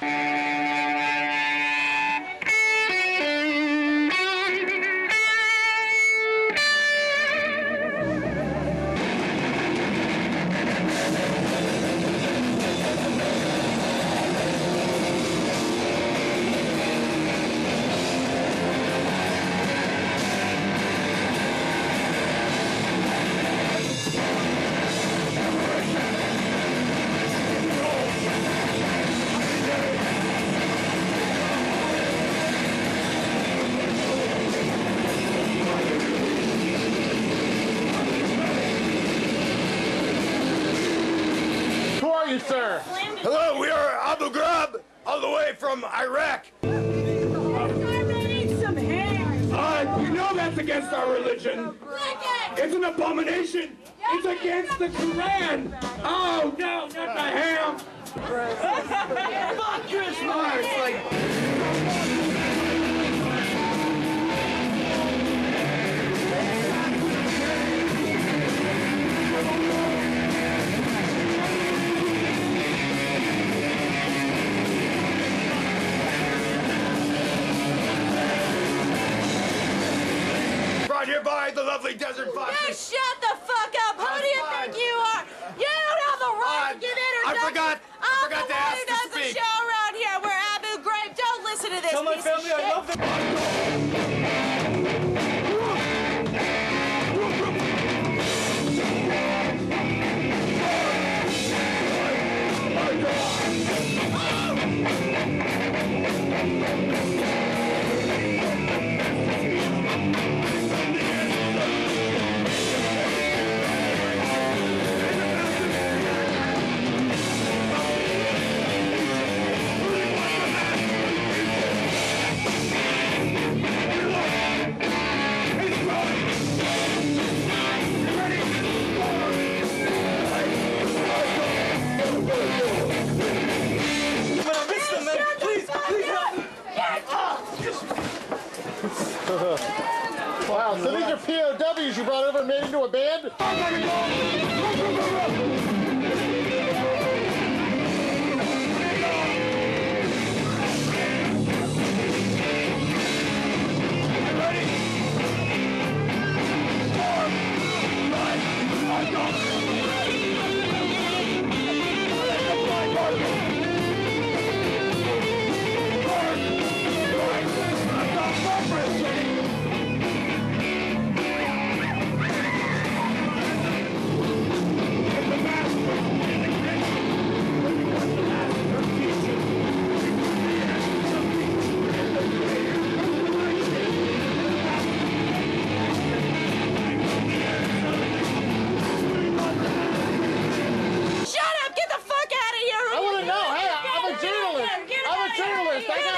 Who you, sir? Hello, we are Abu Ghraib, all the way from Iraq. Uh, you know that's against our religion. It's an abomination. It's against the Quran. Oh no, not the ham. Fuck Christmas. Lovely Desert Fox. You shut the fuck up! Who do you think you are? You don't have the right to give I forgot- I I'm forgot the to ask who to does the speak. show around here. We're Abu Ghraib. Don't listen to this Tell my piece family of I shit. love them. POWs you brought over and made into a band? Oh, Yes,